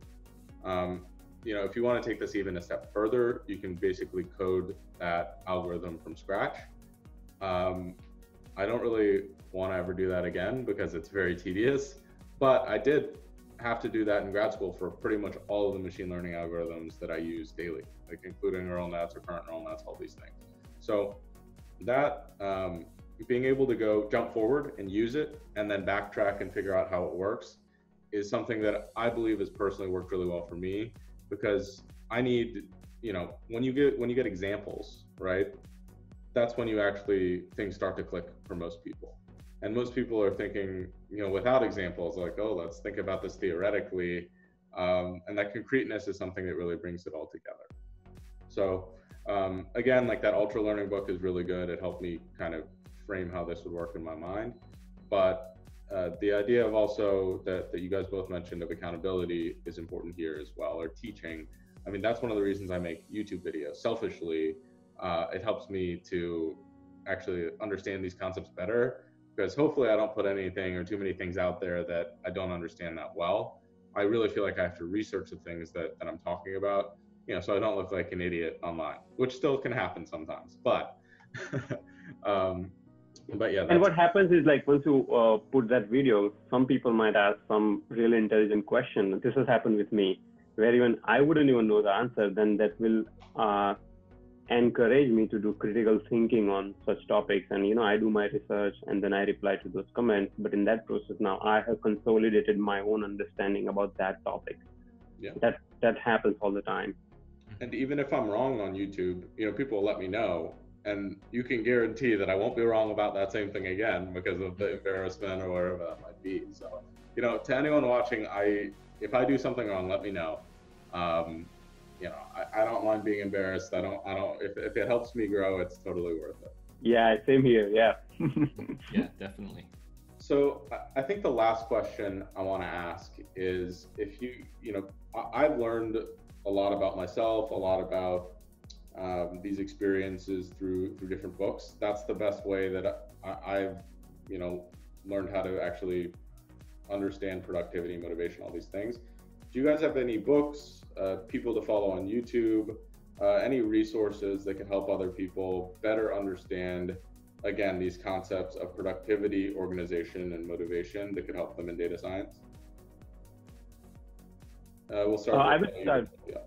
Um, you know, if you want to take this even a step further, you can basically code that algorithm from scratch. Um, I don't really want to ever do that again because it's very tedious, but I did have to do that in grad school for pretty much all of the machine learning algorithms that I use daily, like including neural nets, recurrent neural nets, all these things. So that um, being able to go jump forward and use it and then backtrack and figure out how it works is something that I believe has personally worked really well for me because I need, you know, when you get when you get examples, right? That's when you actually things start to click for most people. And most people are thinking, you know, without examples, like, oh, let's think about this theoretically. Um, and that concreteness is something that really brings it all together. So um, again, like that ultra learning book is really good. It helped me kind of frame how this would work in my mind. But uh, the idea of also that, that you guys both mentioned of accountability is important here as well, or teaching. I mean, that's one of the reasons I make YouTube videos. Selfishly, uh, it helps me to actually understand these concepts better because hopefully I don't put anything or too many things out there that I don't understand that well. I really feel like I have to research the things that, that I'm talking about, you know, so I don't look like an idiot online, which still can happen sometimes. But um, but yeah and what happens is like once you uh, put that video some people might ask some really intelligent question. This has happened with me where even i wouldn't even know the answer. Then that will uh, encourage me to do critical thinking on such topics. And you know i do my research and then i reply to those comments. But in that process now i have consolidated my own understanding about that topic. Yeah. That that happens all the time. And even if i'm wrong on youtube you know people will let me know and you can guarantee that I won't be wrong about that same thing again because of the embarrassment or whatever that might be. So, you know, to anyone watching, I if I do something wrong, let me know. Um, you know, I, I don't mind being embarrassed. I don't, I don't. If if it helps me grow, it's totally worth it. Yeah, same here. Yeah. yeah, definitely. So I think the last question I want to ask is if you, you know, I've learned a lot about myself, a lot about um, these experiences through through different books. That's the best way that I, have you know learned how to actually understand productivity, motivation, all these things. Do you guys have any books, uh, people to follow on YouTube, uh, any resources that can help other people better understand? Again, these concepts of productivity, organization, and motivation that could help them in data science. Uh, we'll start. Uh, I would. Yeah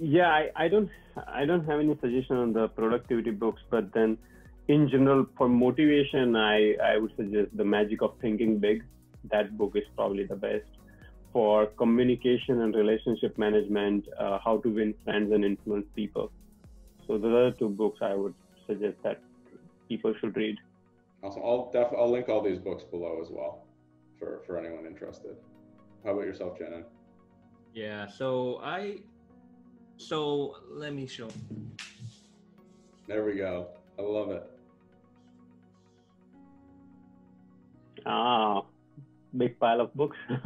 yeah I, I don't i don't have any suggestion on the productivity books but then in general for motivation i i would suggest the magic of thinking big. That book is probably the best. For communication and relationship management uh, how to win friends and influence people. So those are two books i would suggest that people should read. Awesome. I'll def- i'll link all these books below as well for for anyone interested. How about yourself Chanin yeah so i so let me show. There we go. I love it. Ah, big pile of books.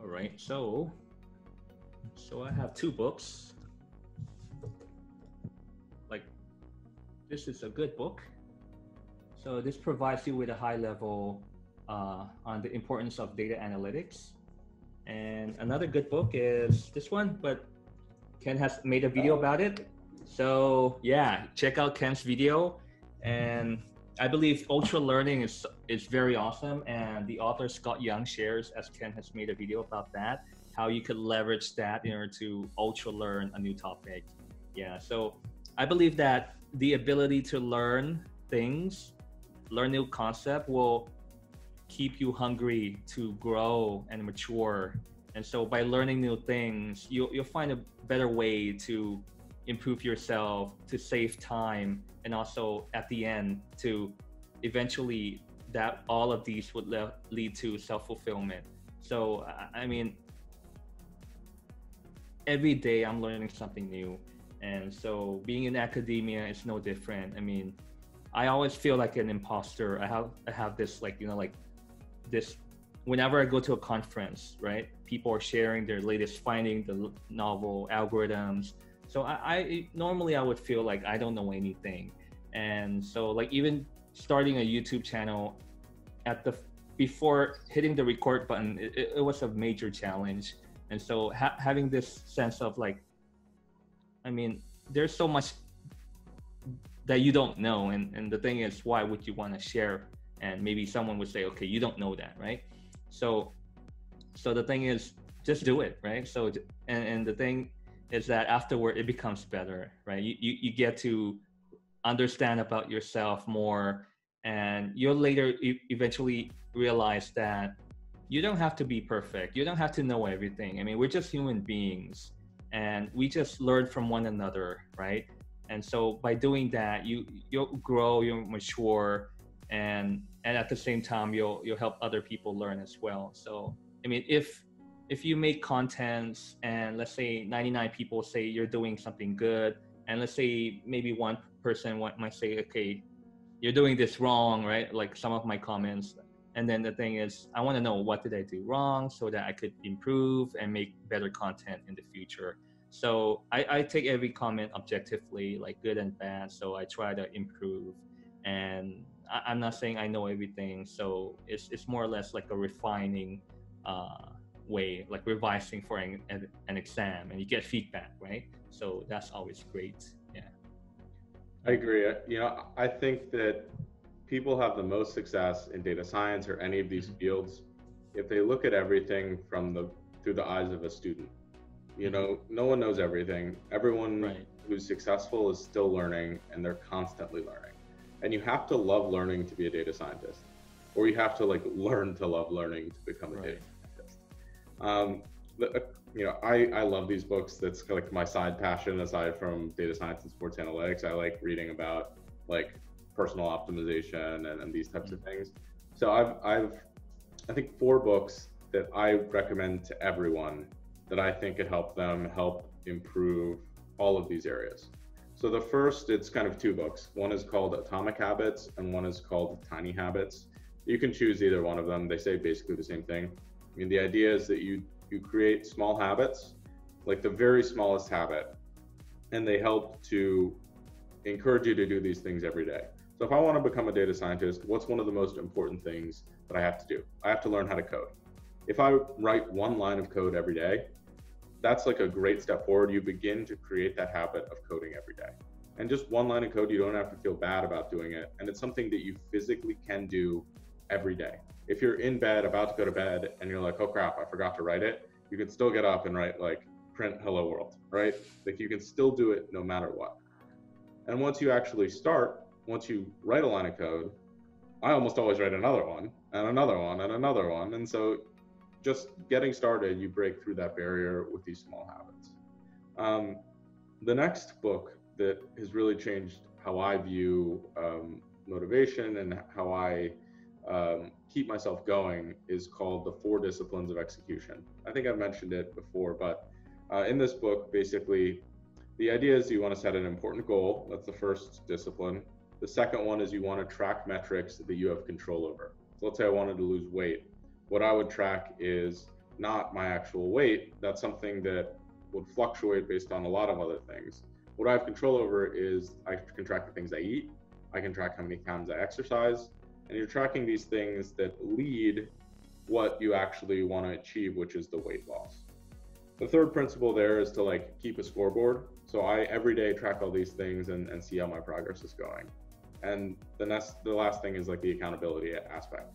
All right. So, so I have two books. Like, this is a good book. So this provides you with a high level uh, on the importance of data analytics. And another good book is this one, but Ken has made a video about it. So yeah, check out Ken's video. And I believe ultra learning is is very awesome. And the author Scott Young shares, as Ken has made a video about that, how you could leverage that in order to ultra learn a new topic. Yeah. So I believe that the ability to learn things, learn new concept will keep you hungry to grow and mature. And so by learning new things, you, you'll find a better way to improve yourself, to save time, and also at the end to eventually that all of these would le- lead to self-fulfillment. So, I mean, every day I'm learning something new. And so being in academia is no different. I mean, I always feel like an imposter. I have I have this like, you know, like this whenever I go to a conference, right? People are sharing their latest finding, the novel algorithms. So I, I normally I would feel like I don't know anything, and so like even starting a YouTube channel at the before hitting the record button, it, it was a major challenge. And so ha- having this sense of like, I mean, there's so much that you don't know, and and the thing is, why would you want to share and maybe someone would say okay you don't know that right? So so the thing is just do it right? So and, and the thing is that afterward it becomes better right? You, you you get to understand about yourself more and you'll later e- eventually realize that you don't have to be perfect. You don't have to know everything. I mean we're just human beings and we just learn from one another right? And so by doing that you you'll grow you'll mature and and at the same time you'll you'll help other people learn as well. So i mean if if you make contents and let's say 99 people say you're doing something good and let's say maybe one person might say okay you're doing this wrong right? Like some of my comments. And then the thing is i want to know what did i do wrong so that i could improve and make better content in the future. So I, I take every comment objectively like good and bad so i try to improve and I, am not saying I know everything, so it's it's more or less like a refining uh, way, like revising for an, an exam, and you get feedback, right? So that's always great. Yeah. I agree. You know, I think that people have the most success in data science or any of these mm-hmm. fields if they look at everything from the through the eyes of a student. You know, no one knows everything. Everyone right. who's successful is still learning and they're constantly learning and you have to love learning to be a data scientist or you have to like learn to love learning to become a right. data scientist. Um, uh, you know I, I love these books. That's like my side passion aside from data science and sports analytics. I like reading about like personal optimization and, and these types mm-hmm. of things. So i've i've i think four books that i recommend to everyone that i think could help them help improve all of these areas so the first, it's kind of two books. One is called Atomic Habits and one is called Tiny Habits. You can choose either one of them. They say basically the same thing. I mean, the idea is that you you create small habits, like the very smallest habit, and they help to encourage you to do these things every day. So if I want to become a data scientist, what's one of the most important things that I have to do? I have to learn how to code. If I write one line of code every day, that's like a great step forward. You begin to create that habit of coding every day. And just one line of code, you don't have to feel bad about doing it. And it's something that you physically can do every day. If you're in bed, about to go to bed, and you're like, oh crap, I forgot to write it, you can still get up and write like print hello world, right? Like you can still do it no matter what. And once you actually start, once you write a line of code, I almost always write another one and another one and another one. And so just getting started, you break through that barrier with these small habits. Um, the next book that has really changed how I view um, motivation and how I um, keep myself going is called The Four Disciplines of Execution. I think I've mentioned it before, but uh, in this book, basically, the idea is you want to set an important goal. That's the first discipline. The second one is you want to track metrics that you have control over. So let's say I wanted to lose weight what I would track is not my actual weight. That's something that would fluctuate based on a lot of other things. What I have control over is I can track the things I eat, I can track how many times I exercise, and you're tracking these things that lead what you actually want to achieve, which is the weight loss. The third principle there is to like keep a scoreboard. So I every day track all these things and, and see how my progress is going. And the next the last thing is like the accountability aspect.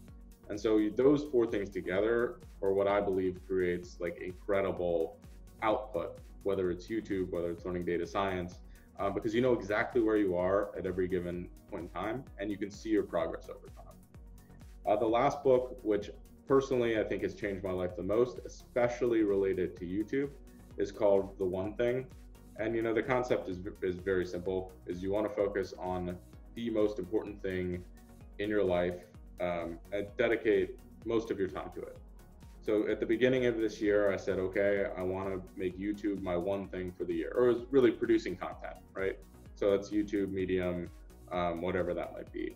And so those four things together are what I believe creates like incredible output, whether it's YouTube, whether it's learning data science, uh, because you know exactly where you are at every given point in time and you can see your progress over time. Uh, the last book, which personally I think has changed my life the most, especially related to YouTube, is called The One Thing. And you know the concept is is very simple: is you want to focus on the most important thing in your life um, and dedicate most of your time to it. So at the beginning of this year, I said, okay, I want to make YouTube my one thing for the year, or it was really producing content, right? So that's YouTube, Medium, um, whatever that might be.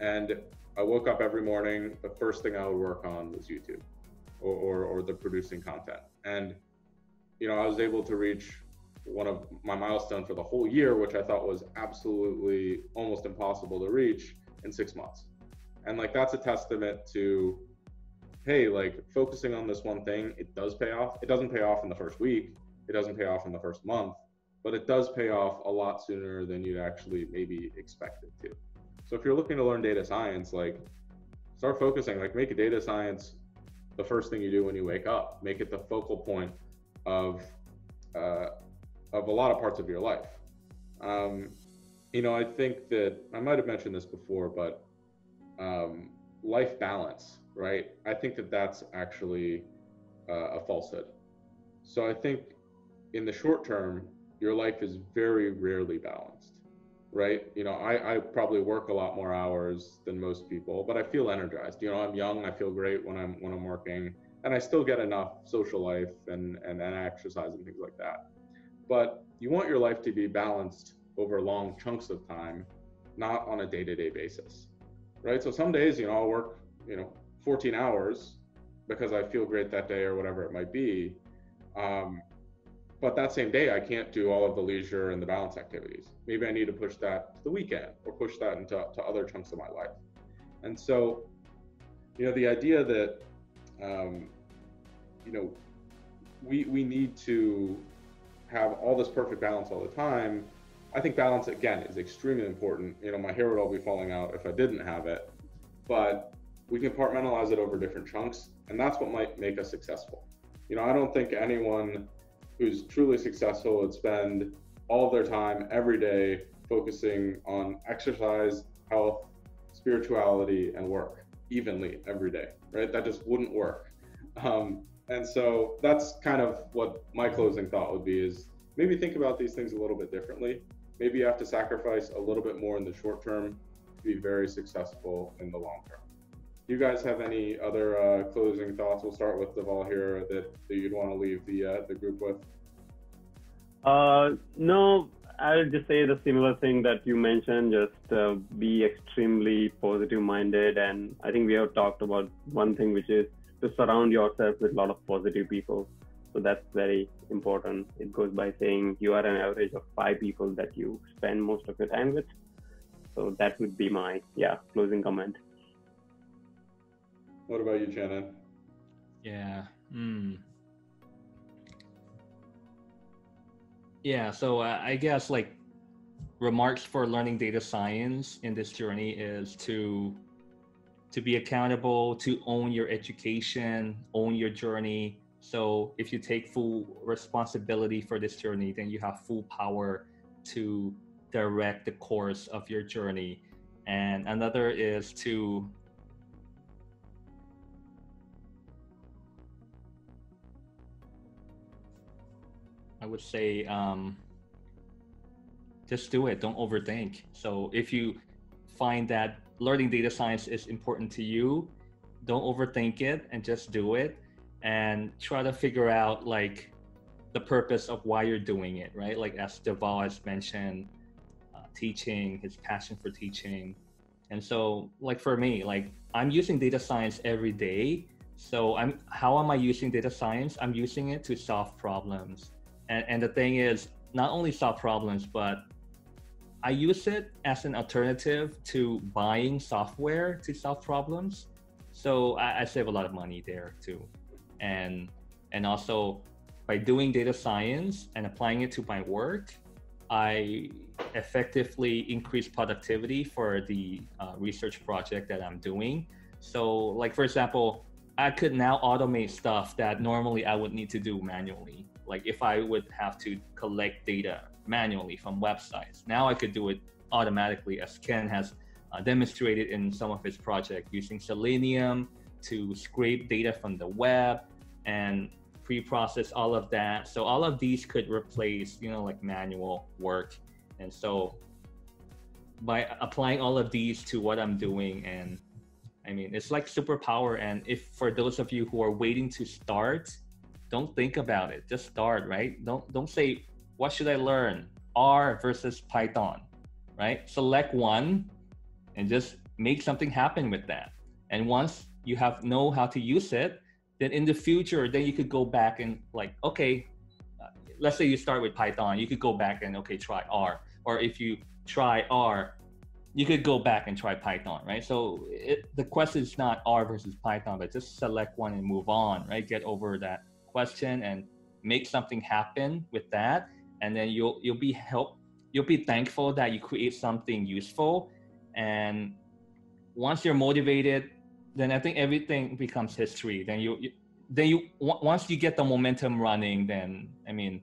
And I woke up every morning, the first thing I would work on was YouTube or, or, or the producing content. And, you know, I was able to reach one of my milestone for the whole year, which I thought was absolutely almost impossible to reach in six months. And like, that's a testament to hey, like focusing on this one thing, it does pay off. It doesn't pay off in the first week, it doesn't pay off in the first month, but it does pay off a lot sooner than you'd actually maybe expect it to. So if you're looking to learn data science, like start focusing, like make data science the first thing you do when you wake up. Make it the focal point of uh, of a lot of parts of your life. Um, you know, I think that I might have mentioned this before, but um, life balance right? I think that that's actually uh, a falsehood. So I think in the short term, your life is very rarely balanced, right? You know, I, I probably work a lot more hours than most people, but I feel energized. You know, I'm young, I feel great when I'm when I'm working, and I still get enough social life and and, and exercise and things like that. But you want your life to be balanced over long chunks of time, not on a day-to-day basis, right? So some days, you know, I'll work, you know, 14 hours because I feel great that day or whatever it might be. Um, but that same day, I can't do all of the leisure and the balance activities. Maybe I need to push that to the weekend or push that into to other chunks of my life. And so, you know, the idea that, um, you know, we, we need to have all this perfect balance all the time. I think balance, again, is extremely important. You know, my hair would all be falling out if I didn't have it. But we can compartmentalize it over different chunks, and that's what might make us successful. You know, I don't think anyone who's truly successful would spend all of their time every day focusing on exercise, health, spirituality, and work evenly every day, right? That just wouldn't work. Um, and so that's kind of what my closing thought would be is maybe think about these things a little bit differently. Maybe you have to sacrifice a little bit more in the short term to be very successful in the long term you guys have any other uh, closing thoughts? We'll start with Dhaval here that, that you'd want to leave the uh, the group with. Uh, no, I'll just say the similar thing that you mentioned. Just uh, be extremely positive minded, and I think we have talked about one thing, which is to surround yourself with a lot of positive people. So that's very important. It goes by saying you are an average of five people that you spend most of your time with. So that would be my yeah closing comment. What about you, Chanin? Yeah. Hmm. Yeah. So uh, I guess like remarks for learning data science in this journey is to to be accountable, to own your education, own your journey. So if you take full responsibility for this journey, then you have full power to direct the course of your journey. And another is to I would say um, just do it. Don't overthink. So if you find that learning data science is important to you, don't overthink it and just do it and try to figure out like the purpose of why you're doing it, right? Like as Dhaval has mentioned, uh, teaching, his passion for teaching. And so like for me, like I'm using data science every day So I'm how am I using data science? I'm using it to solve problems. And and the thing is, not only solve problems, but I use it as an alternative to buying software to solve problems. So I, I save a lot of money there too. And and also by doing data science and applying it to my work, I effectively increase productivity for the uh, research project that I'm doing. So, like for example, I could now automate stuff that normally I would need to do manually. Like if I would have to collect data manually from websites, now I could do it automatically, as Ken has uh, demonstrated in some of his project using Selenium to scrape data from the web and pre-process all of that. So all of these could replace, you know, like manual work. And so by applying all of these to what I'm doing and I mean, it's like superpower. And if for those of you who are waiting to start, don't think about it. Just start, right? Don't don't say what should I learn? R versus Python, right? Select one and just make something happen with that. And once you have know how to use it, then in the future then you could go back and like okay uh, let's say you start with python you could go back and okay try r. Or if you try r you could go back and try python right? So it, the question is not r versus python but just select one and move on right? Get over that question and make something happen with that. And then you'll you'll be help you'll be thankful that you create something useful. And once you're motivated then I think everything becomes history. Then you, you then you once you get the momentum running, then I mean,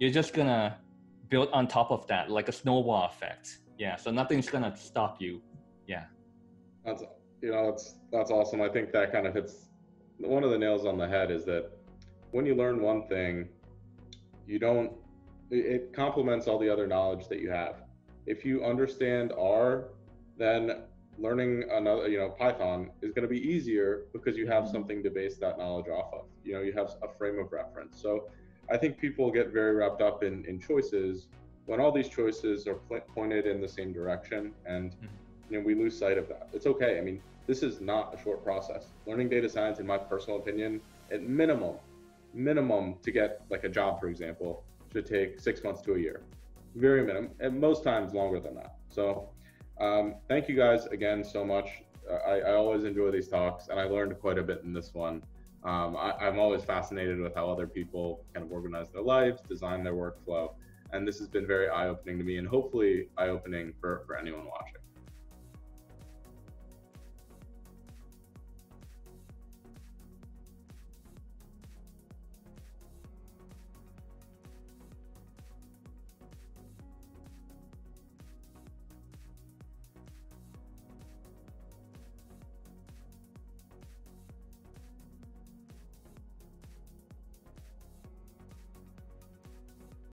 you're just gonna build on top of that like a snowball effect. Yeah. So nothing's gonna stop you. Yeah. That's you know that's that's awesome. I think that kind of hits one of the nails on the head is that when you learn one thing, you don't it complements all the other knowledge that you have. If you understand R, then learning another, you know, Python is going to be easier because you have mm-hmm. something to base that knowledge off of. You know, you have a frame of reference. So I think people get very wrapped up in, in choices when all these choices are pointed in the same direction and mm-hmm. you know we lose sight of that. It's okay. I mean, this is not a short process. Learning data science, in my personal opinion, at minimum, minimum to get like a job, for example, should take six months to a year. Very minimum, and most times longer than that. So um, thank you guys again so much. I, I, always enjoy these talks, and I learned quite a bit in this one. Um, I, I'm always fascinated with how other people kind of organize their lives, design their workflow, and this has been very eye-opening to me, and hopefully eye-opening for, for anyone watching.